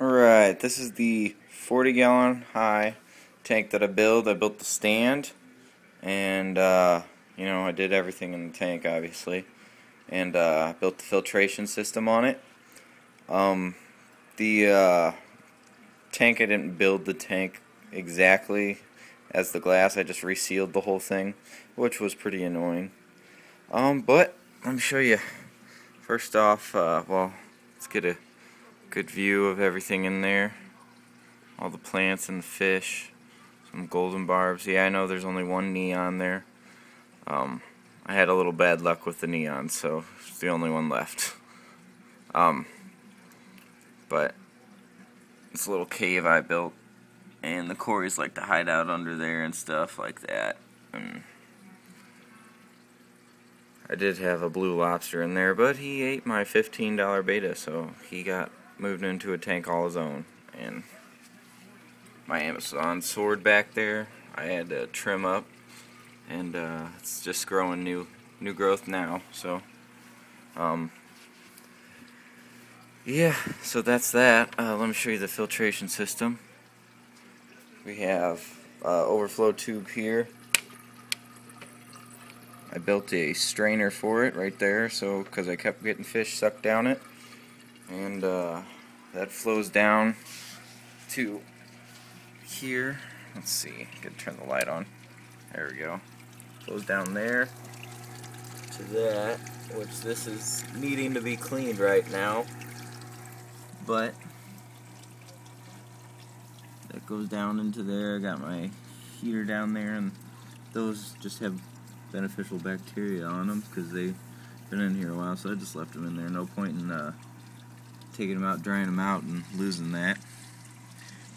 Alright, this is the 40 gallon high tank that I built. I built the stand and uh, you know I did everything in the tank obviously and uh, built the filtration system on it. Um, the uh, tank I didn't build the tank exactly as the glass I just resealed the whole thing which was pretty annoying. Um, but let me show you. First off, uh, well, let's get a good view of everything in there. All the plants and the fish. Some golden barbs. Yeah, I know there's only one neon there. Um, I had a little bad luck with the neon, so it's the only one left. Um, but this little cave I built, and the Corys like to hide out under there and stuff like that. And I did have a blue lobster in there, but he ate my $15 betta, so he got moved into a tank all his own. And my Amazon sword back there, I had to trim up, and uh, it's just growing new new growth now. So, um, yeah, so that's that. Uh, let me show you the filtration system. We have uh, overflow tube here I built a strainer for it right there so because I kept getting fish sucked down it and uh, that flows down to here. Let's see. Get to turn the light on. There we go. Flows down there to that which this is needing to be cleaned right now. But that goes down into there. I got my heater down there and those just have beneficial bacteria on them because they've been in here a while, so I just left them in there. No point in uh, taking them out, drying them out, and losing that.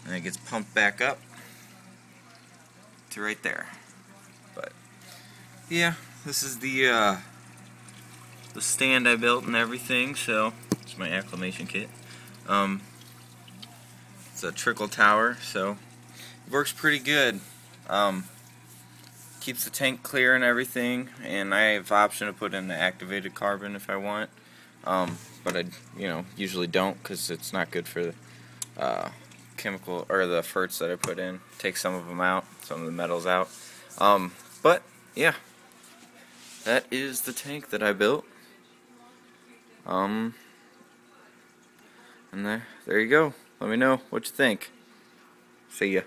And it gets pumped back up to right there. But yeah, this is the uh, the stand I built and everything. So it's my acclimation kit. Um, it's a trickle tower, so it works pretty good. Um, keeps the tank clear and everything and I have option to put in the activated carbon if I want um, but I you know usually don't because it's not good for the uh, chemical or the ferts that I put in. Take some of them out some of the metals out. Um, but yeah. That is the tank that I built. Um and there there you go. Let me know what you think. See ya